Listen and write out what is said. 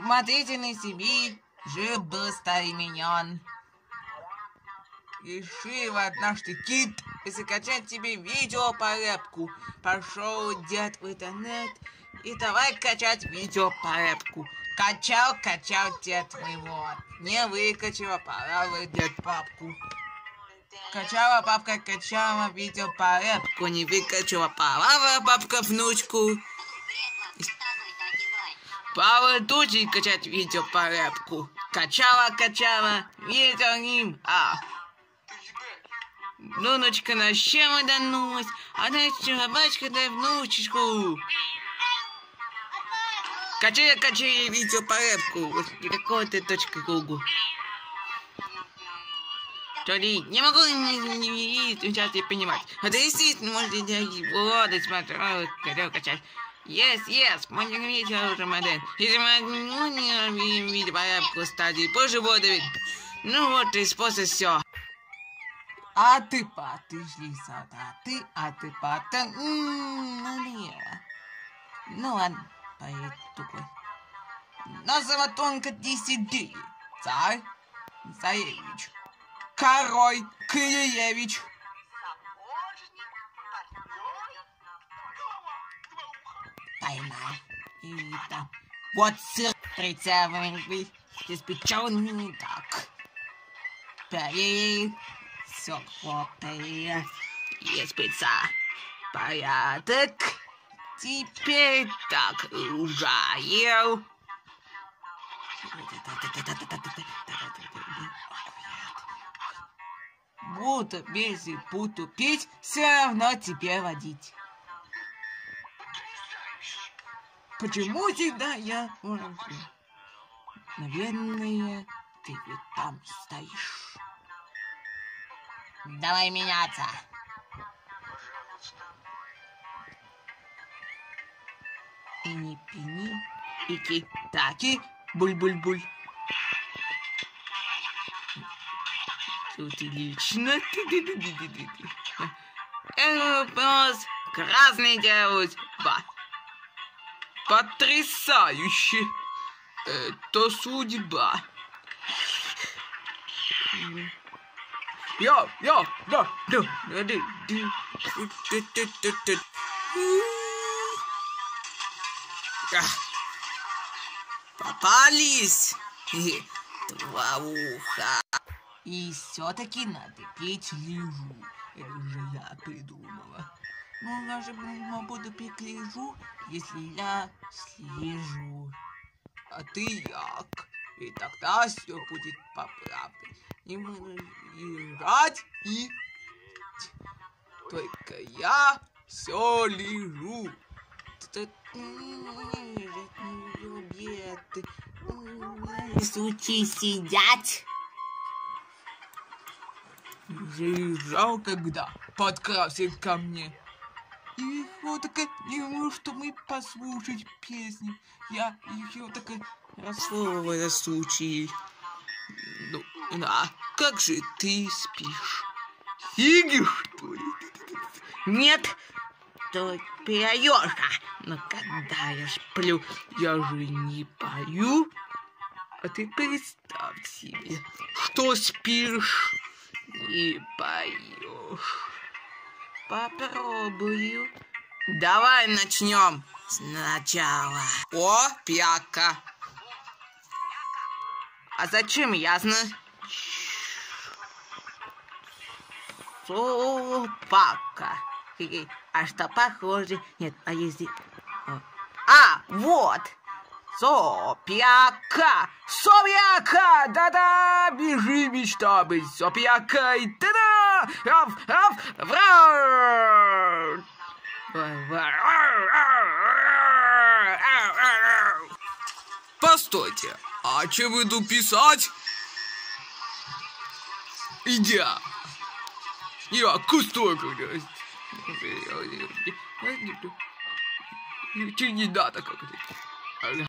Смотрите на себе, жив был старый миньон. Решил однажды кит и закачать тебе видео по рэпку. Пошел дед в интернет и давай качать видео по рэпку. Качал, качал дед моего. Не выкачала, пора дед папку. Качала папка, качала видео по рэпку. Не выкачала, пора бабка внучку. Пора тучи качать видео по рэпку. Качала, качала, видео ним, а. Внучка на чем данусь, а дальше бачка да внучечку. Качай, качай видео по рэпку. Какого ты точка кругу. Толи, не могу не, не, сейчас не понимать. А ты действительно можете делать вот, смотрю, качать. Yes, yes, уже модель. Если мы ну, не видео по рэпку стадии буду Ну вот и способ все. А ты шли сюда, ты, а ты ты налево. Ну ладно, поеду такой. На золотонка десяти, царь Царевич, король Поймал. И там. Вот сыр прицелывай, испеченный так. Пари, хлопает, есть пицца. Порядок. Теперь так ужаю. Буду если буду пить, все равно тебе водить. Почему всегда я ворожу? Наверное, ты ведь там стоишь. Давай меняться. И не пини, и китаки, буль-буль-буль. Тут лично. Вопрос красный делать. Ба. Потрясающе. Это судьба. Да, да, да, да. Попались! Два уха. И все-таки надо петь лежу. Это же я придумала. Ну, я же буду петь лежу, если я слежу. А ты як? И тогда все будет по правде. И мы играть и... Только я все лежу. Сучи сидят. Заезжал когда подкрался ко мне. И вот такая, не что мы послушать песни. Я ее такая рассовывая случай. Ну, а как же ты спишь? Фиги, что ли? Нет, то поешь, но когда я сплю, я же не пою. А ты представь себе, что спишь и поешь. Попробую. Давай начнем сначала. О, пьяка. А зачем ясно? Собака. А что похоже? Нет, а если... А, вот! Сопьяка! Сопьяка! Да-да! Бежи, мечта быть сопьякой! Да-да! Постойте, а чем иду писать? Идя. Я кусок. Че не надо как-то.